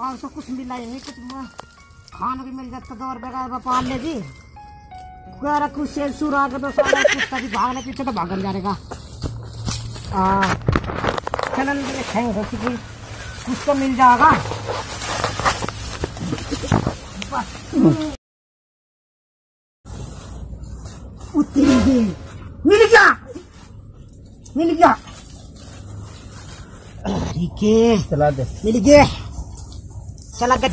और तो कुछ मिला ही नहीं, कुछ खाना भी मिल जाता दो रुपये का पाल ले जी। कुछ के तो सारा भी भागने पीछे तो भागन जाएगा। हाँ चलन देखेंगे सोची कि कुछ तो मिल जाएगा। मिल गया। मिल गया। अरे के चला दे मिल गया चला गया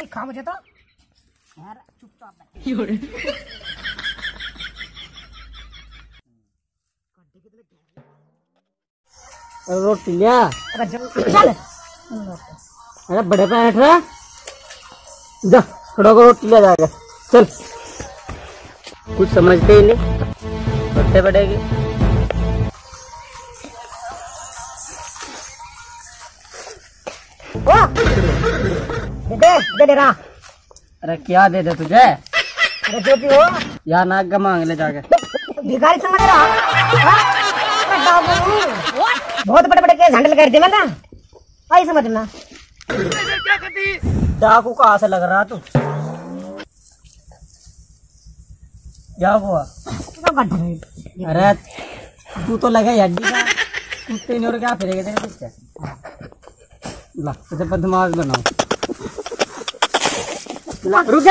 दिखा मुझे तो यार चुपचाप रोटी लिया अरे चल चल अरे बड़े पे बैठ रहा जा खड़ो को रोटी लिया जाएगा चल कुछ समझते ही नहीं बढ़ते बढ़ेगी दे दे दे दे रहा अरे क्या दे दे तुझे? अरे जो भी हो। नाक का मांग ले जाके। भिखारी समझ रहा हाँ? बाबू, बहुत बड़े बड़े केस हैंडल कर दे मैं ना आई समझना डाकू कहा से लग रहा तू? क्या हुआ। अरे तू तो लगे हड्डी का। कुत्ते नहीं और क्या फिरेगा तेरे पीछे? ला तुझे बदमाश बनाओ। रुक